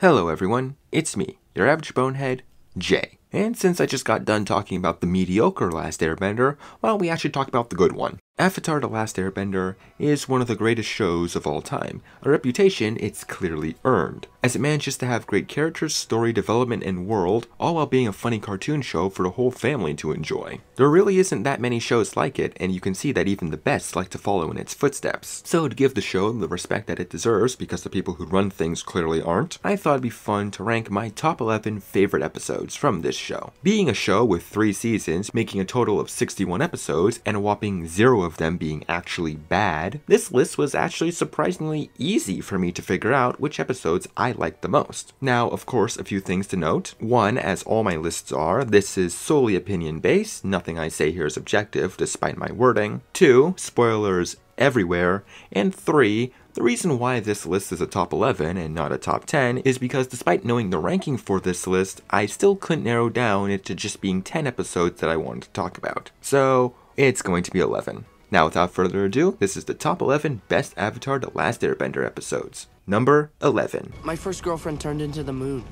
Hello everyone, it's me, your average bonehead, Jay. And since I just got done talking about the mediocre Last Airbender, well, we actually talk about the good one. Avatar The Last Airbender is one of the greatest shows of all time, a reputation it's clearly earned, as it manages to have great characters, story development, and world, all while being a funny cartoon show for the whole family to enjoy. There really isn't that many shows like it, and you can see that even the best like to follow in its footsteps. So to give the show the respect that it deserves, because the people who run things clearly aren't, I thought it'd be fun to rank my top 11 favorite episodes from this show. Being a show with 3 seasons, making a total of 61 episodes, and a whopping 0 of them being actually bad, this list was actually surprisingly easy for me to figure out which episodes I liked the most. Now, of course, a few things to note. One, as all my lists are, this is solely opinion based, nothing I say here is objective despite my wording. Two, spoilers everywhere. And three, the reason why this list is a top 11 and not a top 10 is because despite knowing the ranking for this list, I still couldn't narrow down it to just being 10 episodes that I wanted to talk about. So, it's going to be 11. Now, without further ado, this is the top 11 best Avatar The Last Airbender episodes. Number 11. My first girlfriend turned into the moon.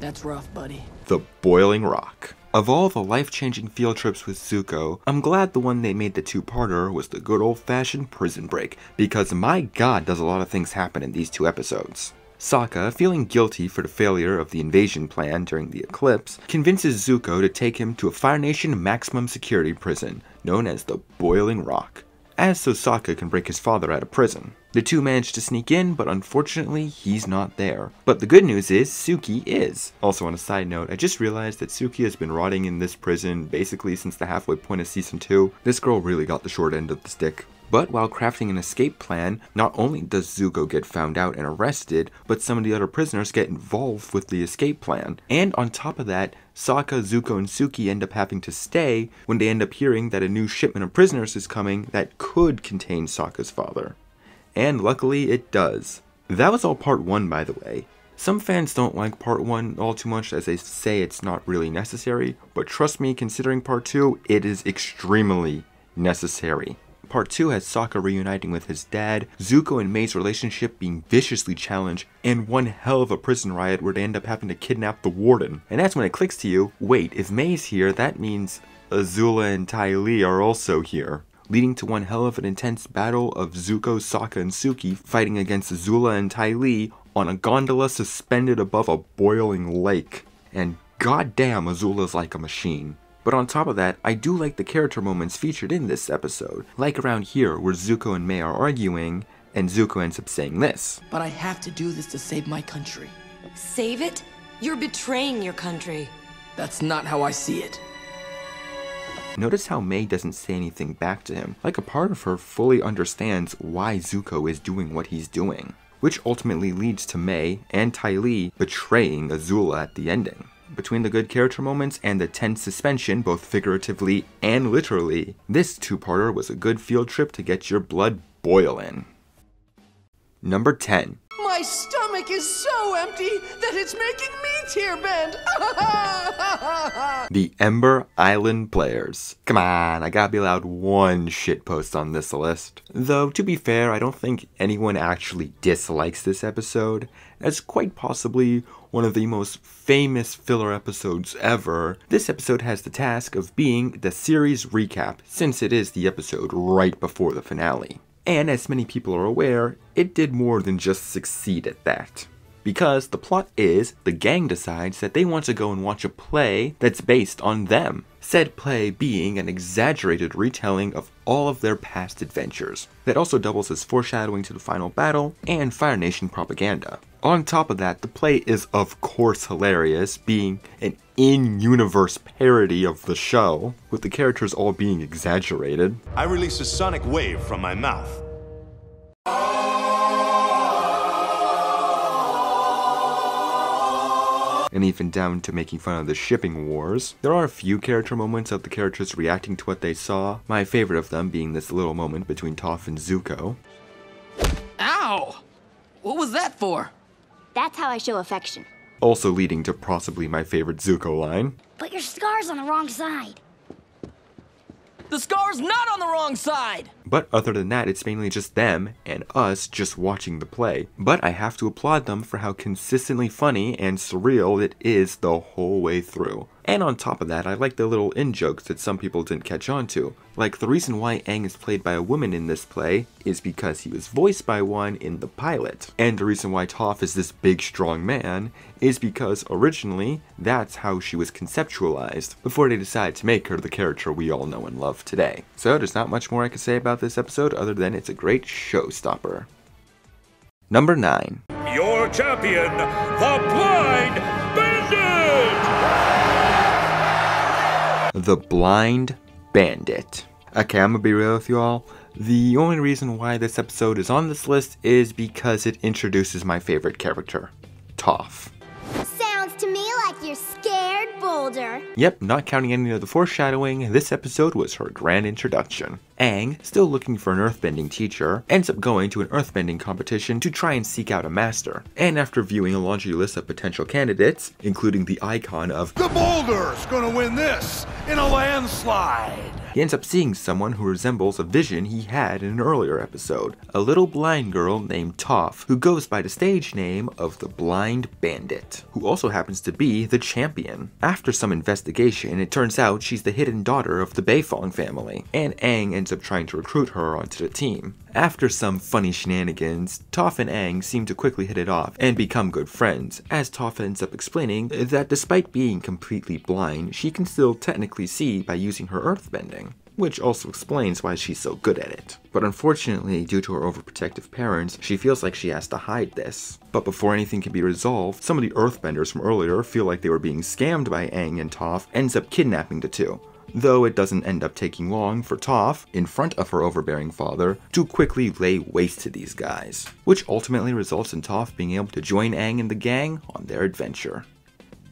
That's rough, buddy. The Boiling Rock. Of all the life-changing field trips with Zuko, I'm glad the one they made the two-parter was the good old-fashioned prison break, because my god does a lot of things happen in these two episodes. Sokka, feeling guilty for the failure of the invasion plan during the eclipse, convinces Zuko to take him to a Fire Nation maximum security prison, known as the Boiling Rock, as so Sokka can break his father out of prison. The two manage to sneak in, but unfortunately, he's not there. But the good news is, Suki is. Also on a side note, I just realized that Suki has been rotting in this prison basically since the halfway point of season 2. This girl really got the short end of the stick. But while crafting an escape plan, not only does Zuko get found out and arrested, but some of the other prisoners get involved with the escape plan. And on top of that, Sokka, Zuko, and Suki end up having to stay when they end up hearing that a new shipment of prisoners is coming that could contain Sokka's father. And luckily it does. That was all part 1 by the way. Some fans don't like part 1 all too much as they say it's not really necessary, but trust me, considering part 2, it is extremely necessary. Part 2 has Sokka reuniting with his dad, Zuko and Mai's relationship being viciously challenged, and one hell of a prison riot where they end up having to kidnap the warden. And that's when it clicks to you, wait, if Mai's here, that means Azula and Ty Lee are also here leading to one hell of an intense battle of Zuko, Sokka, and Suki fighting against Azula and Ty Lee on a gondola suspended above a boiling lake. And goddamn, Azula's like a machine. But on top of that, I do like the character moments featured in this episode, like around here where Zuko and Mai are arguing, and Zuko ends up saying this. But I have to do this to save my country. Save it? You're betraying your country. That's not how I see it. Notice how Mai doesn't say anything back to him, like a part of her fully understands why Zuko is doing what he's doing. Which ultimately leads to Mai and Ty Lee betraying Azula at the ending between the good character moments and the tense suspension, both figuratively and literally, this two-parter was a good field trip to get your blood boiling. Number 10. My stomach is so empty that it's making me tear bend. the Ember Island Players. Come on, I gotta be allowed one shitpost on this list. Though, to be fair, I don't think anyone actually dislikes this episode, as quite possibly one of the most famous filler episodes ever, this episode has the task of being the series recap, since it is the episode right before the finale. And as many people are aware, it did more than just succeed at that. Because the plot is, the gang decides that they want to go and watch a play that's based on them. Said play being an exaggerated retelling of all of their past adventures, that also doubles as foreshadowing to the final battle and Fire Nation propaganda. On top of that, the play is of course hilarious, being an in-universe parody of the show, with the characters all being exaggerated. I release a sonic wave from my mouth. and even down to making fun of the shipping wars. There are a few character moments of the characters reacting to what they saw, my favorite of them being this little moment between Toph and Zuko. Ow! What was that for? That's how I show affection. Also leading to possibly my favorite Zuko line. But your scar's on the wrong side. The scar's not on the wrong side! But other than that, it's mainly just them and us just watching the play. But I have to applaud them for how consistently funny and surreal it is the whole way through. And on top of that, I like the little in jokes that some people didn't catch on to. Like the reason why Aang is played by a woman in this play is because he was voiced by one in the pilot. And the reason why Toph is this big strong man is because originally that's how she was conceptualized before they decided to make her the character we all know and love today. So there's not much more I can say about this episode other than it's a great showstopper. Number 9. Your champion, the Blind Bandit! The Blind Bandit. Uh, okay, I'm gonna be real with you all. The only reason why this episode is on this list is because it introduces my favorite character, Toph. Scared, Boulder. Yep, not counting any of the foreshadowing, this episode was her grand introduction. Aang, still looking for an earthbending teacher, ends up going to an earthbending competition to try and seek out a master. And after viewing a laundry list of potential candidates, including the icon of The Boulder's gonna win this in a landslide. He ends up seeing someone who resembles a vision he had in an earlier episode. A little blind girl named Toph, who goes by the stage name of the Blind Bandit, who also happens to be the champion. After some investigation, it turns out she's the hidden daughter of the Beifong family, and Aang ends up trying to recruit her onto the team. After some funny shenanigans, Toph and Aang seem to quickly hit it off and become good friends, as Toph ends up explaining that despite being completely blind, she can still technically see by using her earthbending which also explains why she's so good at it. But unfortunately, due to her overprotective parents, she feels like she has to hide this. But before anything can be resolved, some of the earthbenders from earlier feel like they were being scammed by Aang and Toph, ends up kidnapping the two. Though it doesn't end up taking long for Toph, in front of her overbearing father, to quickly lay waste to these guys, which ultimately results in Toph being able to join Aang and the gang on their adventure.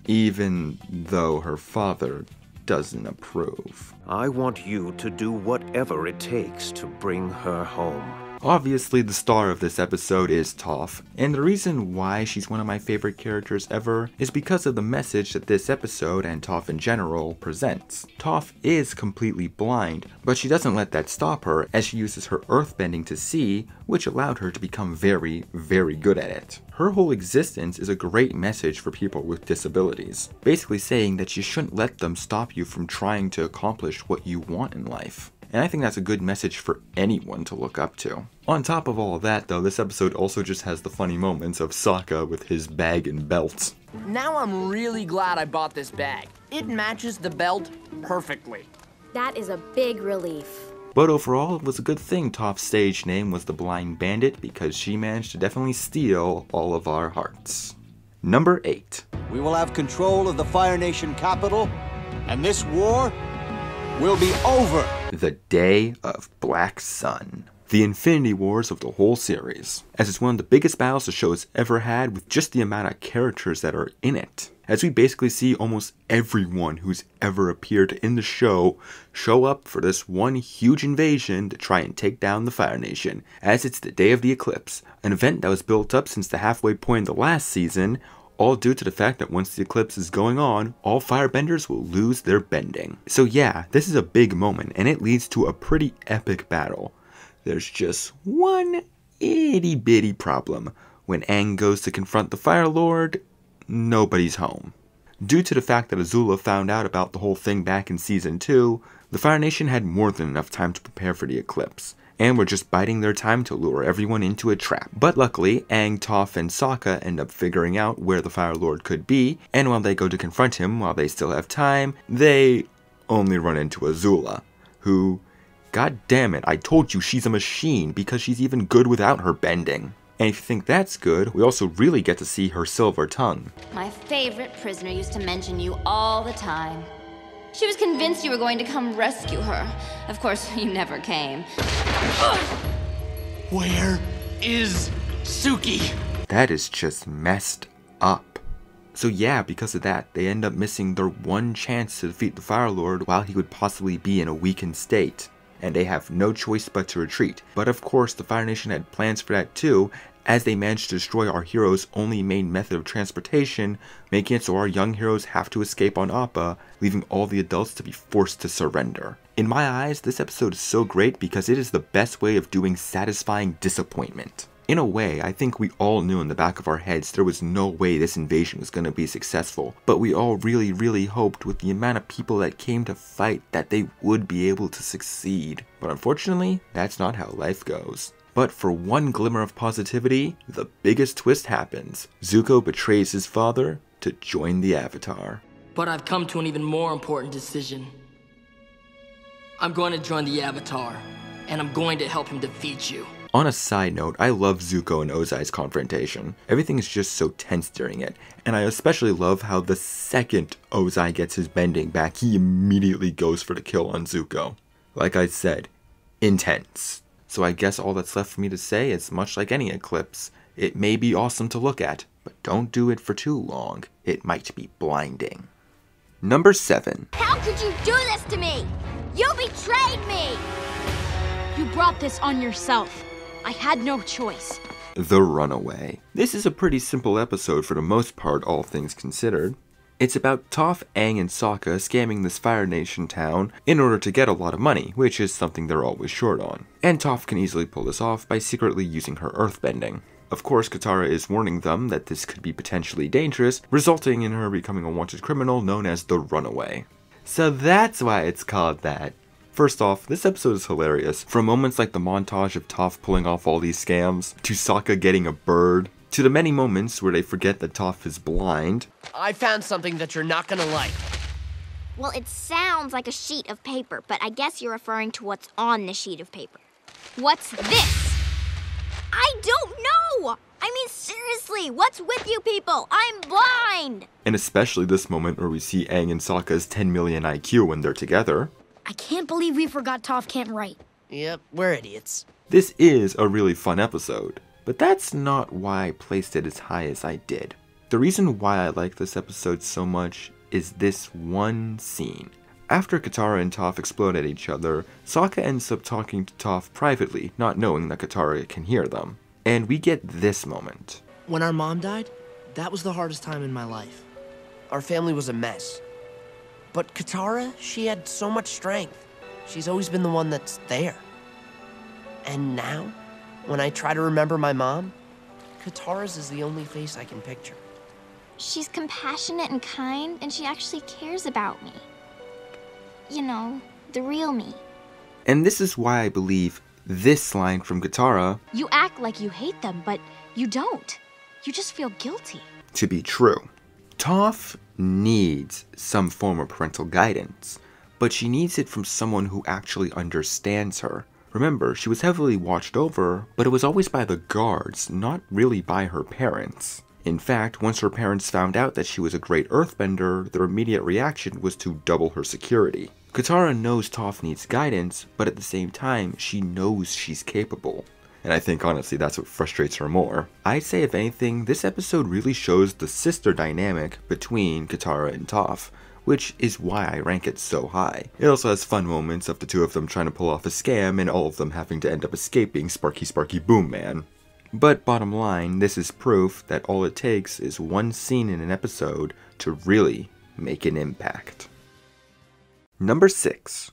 Even though her father doesn't approve. I want you to do whatever it takes to bring her home. Obviously, the star of this episode is Toph, and the reason why she's one of my favorite characters ever is because of the message that this episode and Toph in general presents. Toph is completely blind, but she doesn't let that stop her as she uses her earthbending to see, which allowed her to become very, very good at it. Her whole existence is a great message for people with disabilities, basically saying that you shouldn't let them stop you from trying to accomplish what you want in life and I think that's a good message for anyone to look up to. On top of all of that, though, this episode also just has the funny moments of Sokka with his bag and belt. Now I'm really glad I bought this bag. It matches the belt perfectly. That is a big relief. But overall, it was a good thing Toph's stage name was the Blind Bandit because she managed to definitely steal all of our hearts. Number 8. We will have control of the Fire Nation capital, and this war will be over. The Day of Black Sun. The Infinity Wars of the whole series, as it's one of the biggest battles the show has ever had with just the amount of characters that are in it. As we basically see almost everyone who's ever appeared in the show show up for this one huge invasion to try and take down the Fire Nation, as it's the day of the eclipse, an event that was built up since the halfway point of the last season, all due to the fact that once the eclipse is going on, all firebenders will lose their bending. So yeah, this is a big moment, and it leads to a pretty epic battle. There's just one itty bitty problem. When Aang goes to confront the Fire Lord, nobody's home. Due to the fact that Azula found out about the whole thing back in Season 2, the Fire Nation had more than enough time to prepare for the eclipse and were just biding their time to lure everyone into a trap. But luckily, Aang, Toph, and Sokka end up figuring out where the Fire Lord could be, and while they go to confront him while they still have time, they only run into Azula, who, god damn it, I told you she's a machine because she's even good without her bending. And if you think that's good, we also really get to see her silver tongue. My favorite prisoner used to mention you all the time. She was convinced you were going to come rescue her. Of course, you never came. Where is Suki? That is just messed up. So yeah, because of that, they end up missing their one chance to defeat the Fire Lord while he would possibly be in a weakened state. And they have no choice but to retreat. But of course, the Fire Nation had plans for that too, as they manage to destroy our hero's only main method of transportation, making it so our young heroes have to escape on Appa, leaving all the adults to be forced to surrender. In my eyes, this episode is so great because it is the best way of doing satisfying disappointment. In a way, I think we all knew in the back of our heads there was no way this invasion was going to be successful, but we all really, really hoped with the amount of people that came to fight that they would be able to succeed. But unfortunately, that's not how life goes. But for one glimmer of positivity, the biggest twist happens. Zuko betrays his father to join the Avatar. But I've come to an even more important decision. I'm going to join the Avatar, and I'm going to help him defeat you. On a side note, I love Zuko and Ozai's confrontation. Everything is just so tense during it, and I especially love how the second Ozai gets his bending back, he immediately goes for the kill on Zuko. Like I said, intense. So I guess all that's left for me to say is much like any eclipse, it may be awesome to look at, but don't do it for too long. It might be blinding. Number 7. How could you do this to me? You betrayed me! You brought this on yourself. I had no choice. The Runaway. This is a pretty simple episode for the most part, all things considered. It's about Toph, Aang, and Sokka scamming this Fire Nation town in order to get a lot of money, which is something they're always short on. And Toph can easily pull this off by secretly using her earthbending. Of course, Katara is warning them that this could be potentially dangerous, resulting in her becoming a wanted criminal known as the Runaway. So that's why it's called that. First off, this episode is hilarious. From moments like the montage of Toph pulling off all these scams, to Sokka getting a bird, to the many moments where they forget that Toph is blind. I found something that you're not gonna like. Well, it sounds like a sheet of paper, but I guess you're referring to what's on the sheet of paper. What's this? I don't know! I mean, seriously, what's with you people? I'm blind! And especially this moment where we see Aang and Sokka's 10 million IQ when they're together. I can't believe we forgot Toph can't write. Yep, we're idiots. This is a really fun episode, but that's not why I placed it as high as I did. The reason why I like this episode so much is this one scene. After Katara and Toph explode at each other, Sokka ends up talking to Toph privately, not knowing that Katara can hear them. And we get this moment. When our mom died, that was the hardest time in my life. Our family was a mess. But Katara, she had so much strength. She's always been the one that's there. And now, when I try to remember my mom, Katara's is the only face I can picture. She's compassionate and kind, and she actually cares about me. You know, the real me. And this is why I believe this line from Katara You act like you hate them, but you don't. You just feel guilty. to be true. Toph needs some form of parental guidance, but she needs it from someone who actually understands her. Remember, she was heavily watched over, but it was always by the guards, not really by her parents. In fact, once her parents found out that she was a great earthbender, their immediate reaction was to double her security. Katara knows Toph needs guidance, but at the same time, she knows she's capable. And I think honestly that's what frustrates her more. I'd say if anything, this episode really shows the sister dynamic between Katara and Toph, which is why I rank it so high. It also has fun moments of the two of them trying to pull off a scam and all of them having to end up escaping Sparky Sparky Boom Man. But bottom line, this is proof that all it takes is one scene in an episode to really make an impact. Number 6.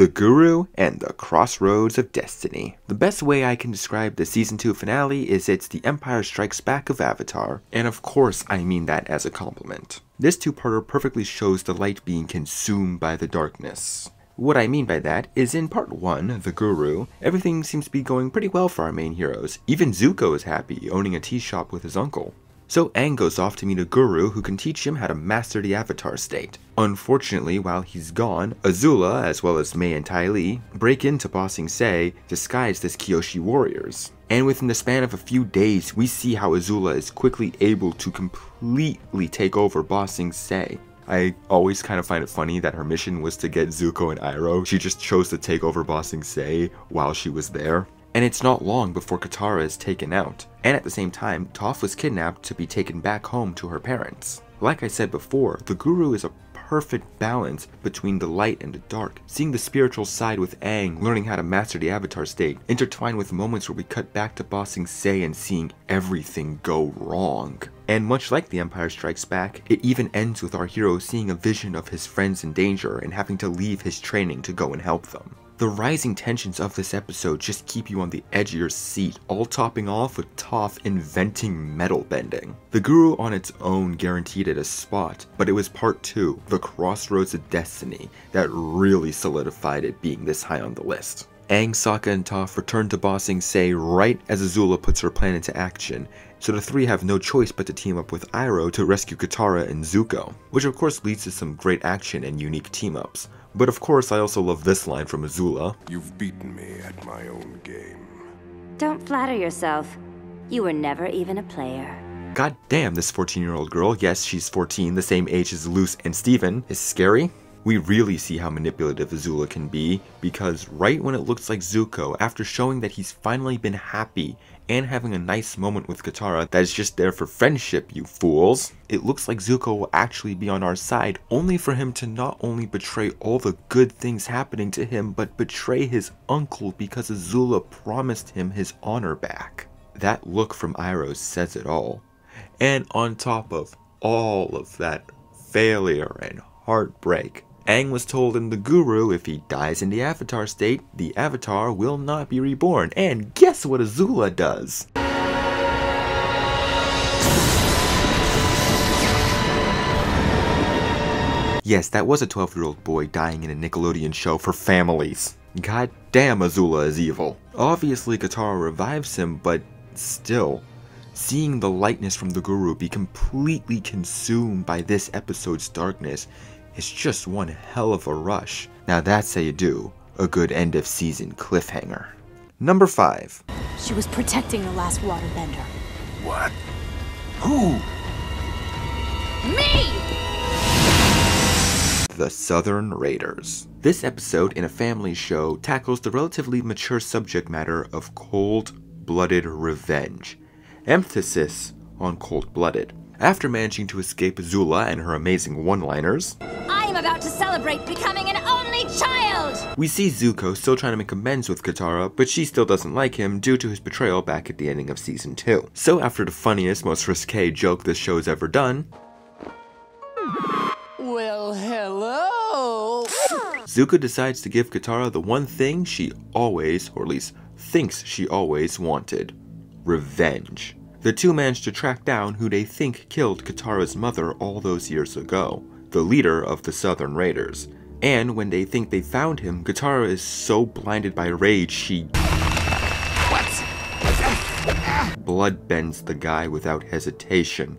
The Guru and the Crossroads of Destiny. The best way I can describe the season 2 finale is it's the Empire Strikes Back of Avatar, and of course I mean that as a compliment. This two-parter perfectly shows the light being consumed by the darkness. What I mean by that is in part 1, The Guru, everything seems to be going pretty well for our main heroes. Even Zuko is happy, owning a tea shop with his uncle. So Aang goes off to meet a guru who can teach him how to master the Avatar state. Unfortunately, while he's gone, Azula, as well as Mai and Ty Lee, break into Ba Sing Se disguised as Kyoshi warriors. And within the span of a few days, we see how Azula is quickly able to completely take over Ba Sing Se. I always kind of find it funny that her mission was to get Zuko and Iroh. She just chose to take over Ba Sing Se while she was there. And it's not long before Katara is taken out. And at the same time, Toph was kidnapped to be taken back home to her parents. Like I said before, the Guru is a perfect balance between the light and the dark. Seeing the spiritual side with Aang learning how to master the Avatar state, intertwined with moments where we cut back to Ba Sing Se and seeing everything go wrong. And much like The Empire Strikes Back, it even ends with our hero seeing a vision of his friends in danger and having to leave his training to go and help them. The rising tensions of this episode just keep you on the edge of your seat, all topping off with Toph inventing metal bending. The Guru on its own guaranteed it a spot, but it was part 2, the Crossroads of Destiny, that really solidified it being this high on the list. Aang, Sokka, and Toph return to Ba Sing Se right as Azula puts her plan into action, so the three have no choice but to team up with Iroh to rescue Katara and Zuko, which of course leads to some great action and unique team-ups. But of course, I also love this line from Azula. You've beaten me at my own game. Don't flatter yourself. You were never even a player. God damn, this 14 year old girl, yes, she's 14, the same age as Luz and Steven, is scary. We really see how manipulative Azula can be, because right when it looks like Zuko, after showing that he's finally been happy and having a nice moment with Katara that is just there for friendship, you fools, it looks like Zuko will actually be on our side, only for him to not only betray all the good things happening to him, but betray his uncle because Azula promised him his honor back. That look from Iroh says it all. And on top of all of that failure and heartbreak, Aang was told in the Guru if he dies in the Avatar state, the Avatar will not be reborn. And guess what Azula does? Yes, that was a 12 year old boy dying in a Nickelodeon show for families. God damn, Azula is evil. Obviously, Katara revives him, but still, seeing the lightness from the Guru be completely consumed by this episode's darkness is just one hell of a rush. Now that's how you do a good end of season cliffhanger. Number 5. She was protecting the last waterbender. What? Who? Me! The Southern Raiders. This episode in a family show tackles the relatively mature subject matter of cold blooded revenge. Emphasis on cold blooded. After managing to escape Azula and her amazing one liners, I am about to celebrate becoming an only child! we see Zuko still trying to make amends with Katara, but she still doesn't like him due to his betrayal back at the ending of season 2. So, after the funniest, most risque joke this show's ever done, Well, hello! Zuko decides to give Katara the one thing she always, or at least thinks she always wanted revenge. The two manage to track down who they think killed Katara's mother all those years ago, the leader of the Southern Raiders. And when they think they found him, Katara is so blinded by rage she blood bends the guy without hesitation.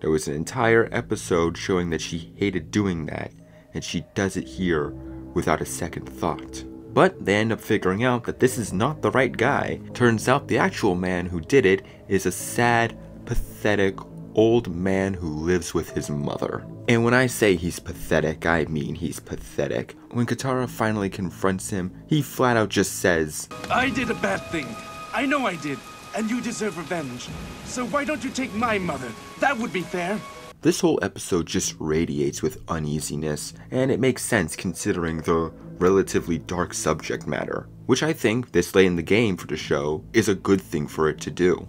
There was an entire episode showing that she hated doing that, and she does it here without a second thought. But they end up figuring out that this is not the right guy. Turns out the actual man who did it is a sad, pathetic, old man who lives with his mother. And when I say he's pathetic, I mean he's pathetic. When Katara finally confronts him, he flat out just says, I did a bad thing. I know I did. And you deserve revenge. So why don't you take my mother? That would be fair. This whole episode just radiates with uneasiness, and it makes sense considering the relatively dark subject matter, which I think, this late in the game for the show, is a good thing for it to do.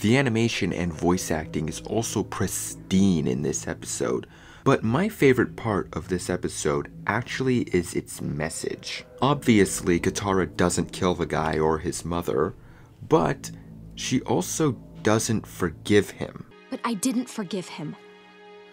The animation and voice acting is also pristine in this episode, but my favorite part of this episode actually is its message. Obviously, Katara doesn't kill the guy or his mother, but she also doesn't forgive him. But I didn't forgive him.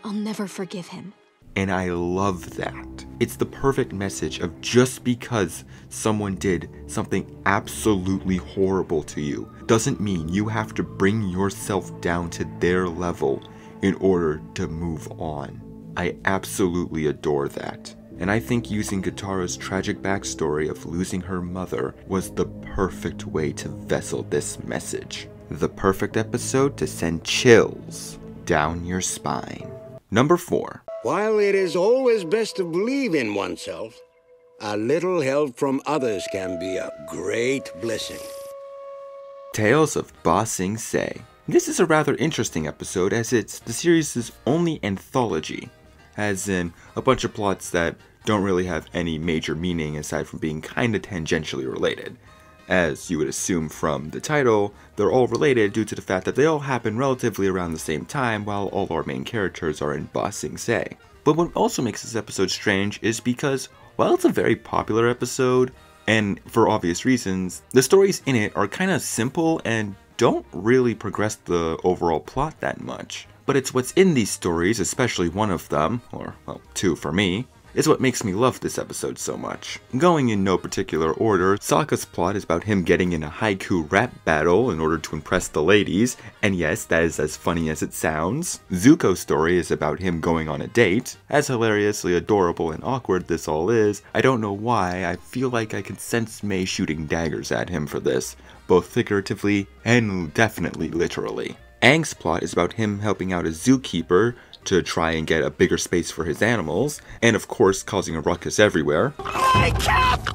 I'll never forgive him. And I love that. It's the perfect message of just because someone did something absolutely horrible to you doesn't mean you have to bring yourself down to their level in order to move on. I absolutely adore that. And I think using Katara's tragic backstory of losing her mother was the perfect way to vessel this message. The perfect episode to send chills down your spine. Number 4. While it is always best to believe in oneself, a little help from others can be a great blessing. Tales of Ba Sing Se. This is a rather interesting episode as it's the series' only anthology, as in a bunch of plots that don't really have any major meaning aside from being kinda tangentially related. As you would assume from the title, they're all related due to the fact that they all happen relatively around the same time while all our main characters are in Ba Sing Se. But what also makes this episode strange is because while it's a very popular episode, and for obvious reasons, the stories in it are kinda simple and don't really progress the overall plot that much. But it's what's in these stories, especially one of them, or well, two for me, is what makes me love this episode so much. Going in no particular order, Sokka's plot is about him getting in a haiku rap battle in order to impress the ladies, and yes, that is as funny as it sounds. Zuko's story is about him going on a date. As hilariously adorable and awkward this all is, I don't know why, I feel like I can sense Mai shooting daggers at him for this, both figuratively and definitely literally. Aang's plot is about him helping out a zookeeper to try and get a bigger space for his animals, and of course causing a ruckus everywhere. My cap!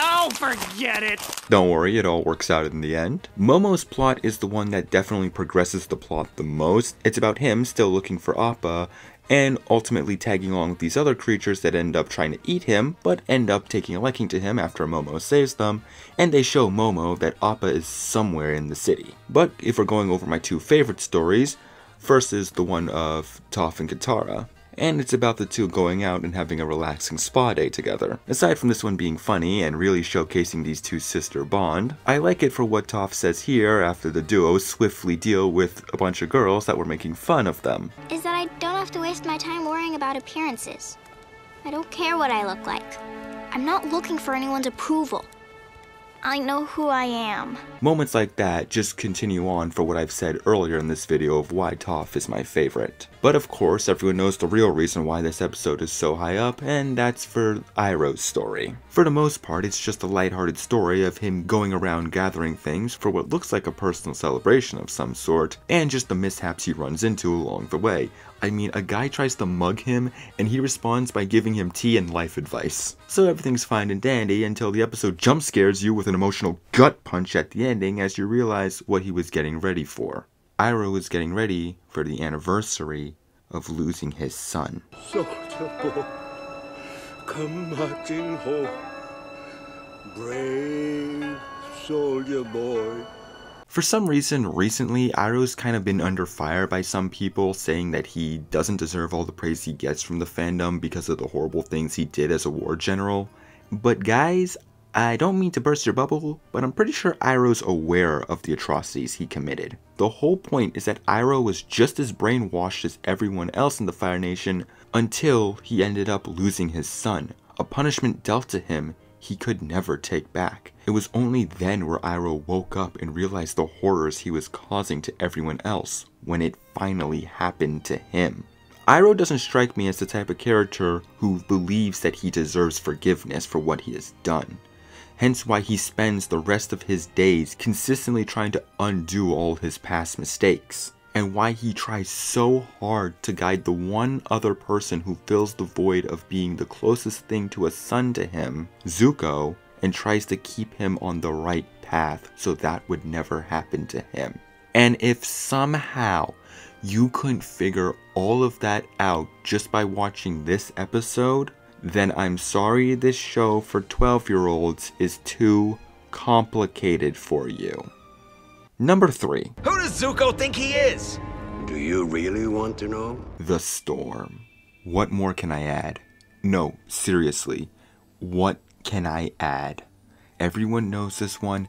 Oh, forget it! Don't worry, it all works out in the end. Momo's plot is the one that definitely progresses the plot the most. It's about him still looking for Appa, and ultimately tagging along with these other creatures that end up trying to eat him, but end up taking a liking to him after Momo saves them, and they show Momo that Appa is somewhere in the city. But if we're going over my two favorite stories, first is the one of Toph and Katara, and it's about the two going out and having a relaxing spa day together. Aside from this one being funny and really showcasing these two sister bond, I like it for what Toph says here after the duo swiftly deal with a bunch of girls that were making fun of them. Is that I don't have to waste my time worrying about appearances. I don't care what I look like. I'm not looking for anyone's approval. I know who I am. Moments like that just continue on for what I've said earlier in this video of why Toph is my favorite. But of course, everyone knows the real reason why this episode is so high up, and that's for Iroh's story. For the most part, it's just a lighthearted story of him going around gathering things for what looks like a personal celebration of some sort, and just the mishaps he runs into along the way. I mean, a guy tries to mug him, and he responds by giving him tea and life advice. So everything's fine and dandy until the episode jump scares you with an emotional gut punch at the ending as you realize what he was getting ready for. Iroh was getting ready for the anniversary of losing his son. Brave soldier boy. For some reason, recently, Iroh's kind of been under fire by some people saying that he doesn't deserve all the praise he gets from the fandom because of the horrible things he did as a war general. But guys, I don't mean to burst your bubble, but I'm pretty sure Iroh's aware of the atrocities he committed. The whole point is that Iroh was just as brainwashed as everyone else in the Fire Nation until he ended up losing his son, a punishment dealt to him he could never take back. It was only then where Iroh woke up and realized the horrors he was causing to everyone else when it finally happened to him. Iroh doesn't strike me as the type of character who believes that he deserves forgiveness for what he has done. Hence why he spends the rest of his days consistently trying to undo all his past mistakes and why he tries so hard to guide the one other person who fills the void of being the closest thing to a son to him, Zuko, and tries to keep him on the right path so that would never happen to him. And if somehow you couldn't figure all of that out just by watching this episode, then I'm sorry this show for 12 year olds is too complicated for you. Number 3. Who does Zuko think he is? Do you really want to know? The Storm. What more can I add? No, seriously. What can I add? Everyone knows this one.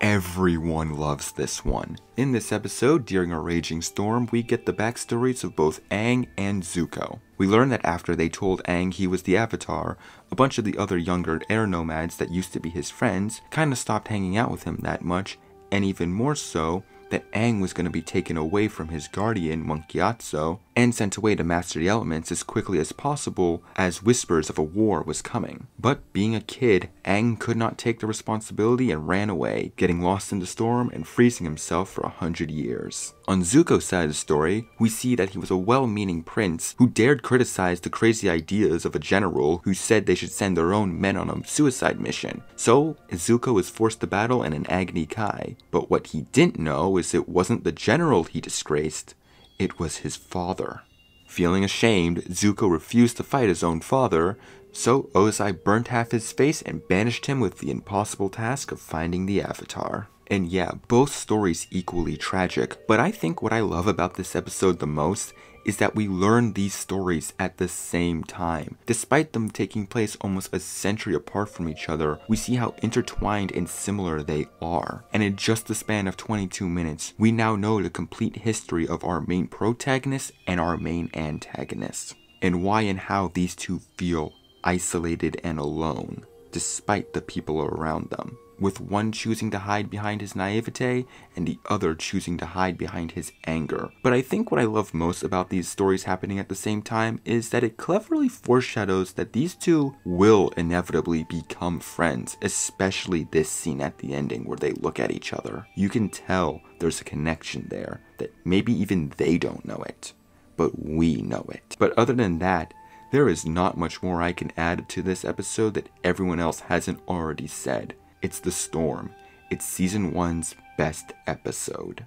Everyone loves this one. In this episode, during a raging storm, we get the backstories of both Aang and Zuko. We learn that after they told Aang he was the Avatar, a bunch of the other younger air nomads that used to be his friends kinda stopped hanging out with him that much, and even more so, that Aang was going to be taken away from his guardian, Monk Gyatso, and sent away to master the elements as quickly as possible as whispers of a war was coming. But being a kid, Aang could not take the responsibility and ran away, getting lost in the storm and freezing himself for a hundred years. On Zuko's side of the story, we see that he was a well-meaning prince who dared criticize the crazy ideas of a general who said they should send their own men on a suicide mission. So, Zuko was forced to battle in an Agni Kai. But what he didn't know is it wasn't the general he disgraced, it was his father. Feeling ashamed, Zuko refused to fight his own father, so Ozai burnt half his face and banished him with the impossible task of finding the Avatar. And yeah, both stories equally tragic, but I think what I love about this episode the most is that we learn these stories at the same time. Despite them taking place almost a century apart from each other, we see how intertwined and similar they are. And in just the span of 22 minutes, we now know the complete history of our main protagonist and our main antagonist, and why and how these two feel isolated and alone, despite the people around them with one choosing to hide behind his naivete and the other choosing to hide behind his anger. But I think what I love most about these stories happening at the same time is that it cleverly foreshadows that these two will inevitably become friends, especially this scene at the ending where they look at each other. You can tell there's a connection there that maybe even they don't know it, but we know it. But other than that, there is not much more I can add to this episode that everyone else hasn't already said. It's The Storm. It's season one's best episode.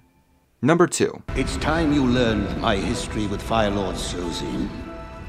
Number two. It's time you learned my history with Fire Lord Sozin.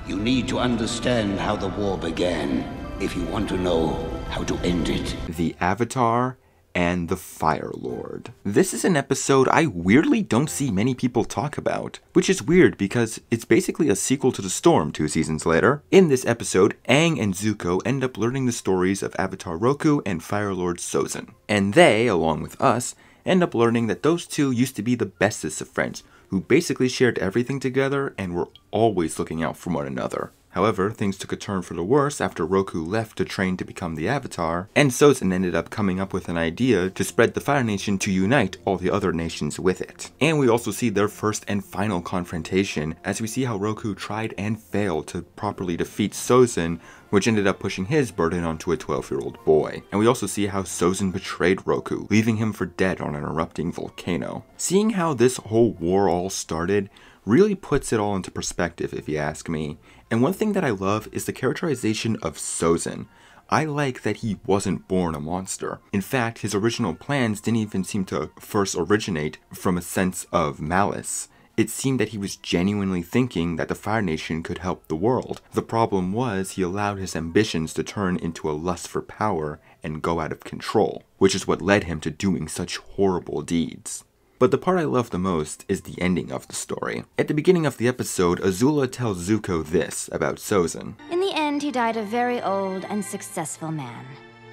You need to understand how the war began if you want to know how to end it. The Avatar and the Fire Lord. This is an episode I weirdly don't see many people talk about, which is weird because it's basically a sequel to The Storm two seasons later. In this episode, Aang and Zuko end up learning the stories of Avatar Roku and Fire Lord Sozin. And they, along with us, end up learning that those two used to be the bestest of friends, who basically shared everything together and were always looking out for one another. However, things took a turn for the worse after Roku left to train to become the Avatar, and Sozin ended up coming up with an idea to spread the Fire Nation to unite all the other nations with it. And we also see their first and final confrontation as we see how Roku tried and failed to properly defeat Sozin which ended up pushing his burden onto a 12 year old boy. And we also see how Sozin betrayed Roku, leaving him for dead on an erupting volcano. Seeing how this whole war all started really puts it all into perspective if you ask me, and one thing that I love is the characterization of Sozin. I like that he wasn't born a monster. In fact, his original plans didn't even seem to first originate from a sense of malice. It seemed that he was genuinely thinking that the Fire Nation could help the world. The problem was he allowed his ambitions to turn into a lust for power and go out of control, which is what led him to doing such horrible deeds. But the part I love the most is the ending of the story. At the beginning of the episode, Azula tells Zuko this about Sozin. In the end, he died a very old and successful man.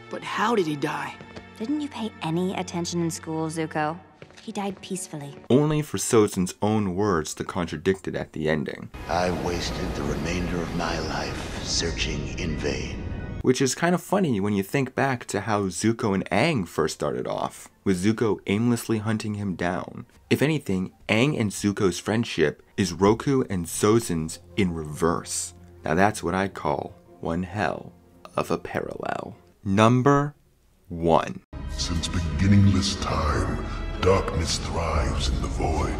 But how did he die? Didn't you pay any attention in school, Zuko? He died peacefully. Only for Sozin's own words to contradict it at the ending. I wasted the remainder of my life searching in vain which is kind of funny when you think back to how Zuko and Aang first started off, with Zuko aimlessly hunting him down. If anything, Aang and Zuko's friendship is Roku and Sozin's in reverse. Now that's what I call one hell of a parallel. Number 1. Since beginningless time, darkness thrives in the void,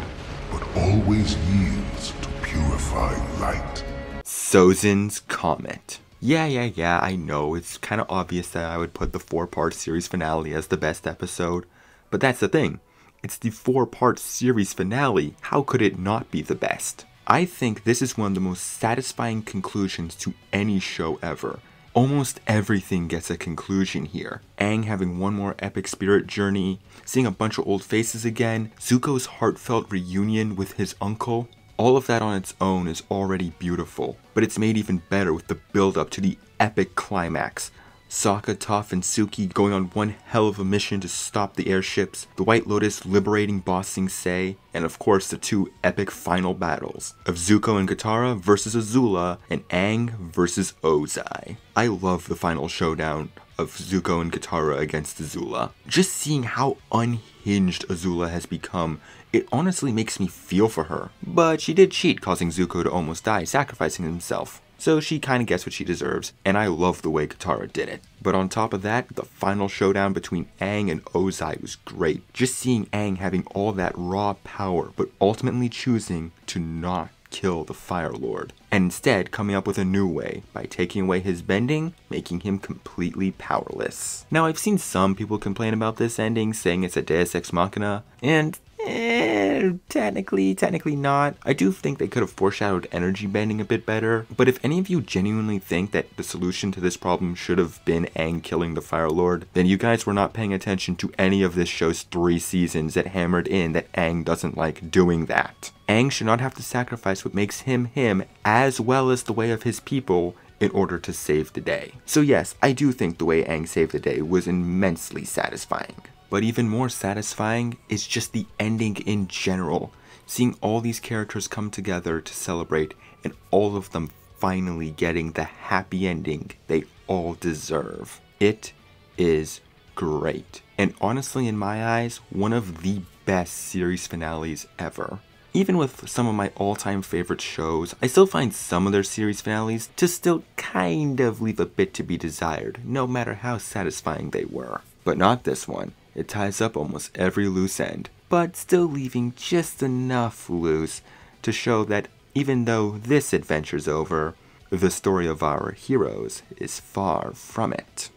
but always yields to purifying light. Sozin's Comet. Yeah, yeah, yeah, I know, it's kind of obvious that I would put the four part series finale as the best episode, but that's the thing. It's the four part series finale, how could it not be the best? I think this is one of the most satisfying conclusions to any show ever. Almost everything gets a conclusion here. Aang having one more epic spirit journey, seeing a bunch of old faces again, Zuko's heartfelt reunion with his uncle, all of that on its own is already beautiful, but it's made even better with the build up to the epic climax. Sokka, Toph, and Suki going on one hell of a mission to stop the airships, the White Lotus liberating Ba Sing Se, and of course the two epic final battles of Zuko and Katara versus Azula and Aang versus Ozai. I love the final showdown of Zuko and Katara against Azula. Just seeing how unhinged unhinged Azula has become, it honestly makes me feel for her. But she did cheat, causing Zuko to almost die, sacrificing himself. So she kinda gets what she deserves, and I love the way Katara did it. But on top of that, the final showdown between Aang and Ozai was great. Just seeing Aang having all that raw power, but ultimately choosing to not kill the Fire Lord, and instead coming up with a new way by taking away his bending, making him completely powerless. Now, I've seen some people complain about this ending, saying it's a Deus Ex Machina, and Eh, technically, technically not. I do think they could have foreshadowed energy bending a bit better, but if any of you genuinely think that the solution to this problem should have been Aang killing the Fire Lord, then you guys were not paying attention to any of this show's three seasons that hammered in that Aang doesn't like doing that. Aang should not have to sacrifice what makes him him as well as the way of his people in order to save the day. So yes, I do think the way Aang saved the day was immensely satisfying. But even more satisfying is just the ending in general. Seeing all these characters come together to celebrate and all of them finally getting the happy ending they all deserve. It is great. And honestly, in my eyes, one of the best series finales ever. Even with some of my all-time favorite shows, I still find some of their series finales to still kind of leave a bit to be desired, no matter how satisfying they were. But not this one. It ties up almost every loose end, but still leaving just enough loose to show that even though this adventure's over, the story of our heroes is far from it.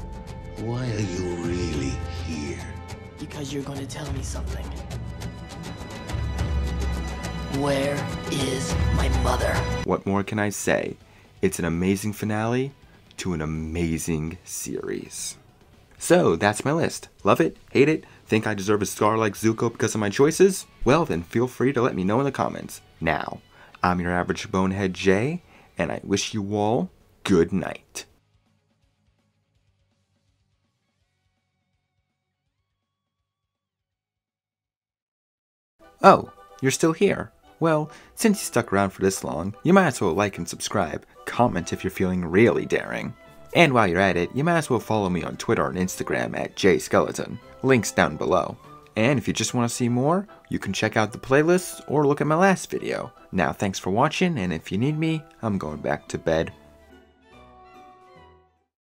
Why are you really here? Because you're going to tell me something. Where is my mother? What more can I say? It's an amazing finale to an amazing series. So that's my list. Love it? Hate it? Think I deserve a scar like Zuko because of my choices? Well then feel free to let me know in the comments. Now, I'm your average bonehead Jay, and I wish you all good night. Oh, you're still here. Well, since you stuck around for this long, you might as well like and subscribe, comment if you're feeling really daring. And while you're at it, you might as well follow me on Twitter and Instagram at jayskeletyn. Links down below. And if you just want to see more, you can check out the playlists or look at my last video. Now thanks for watching, and if you need me, I'm going back to bed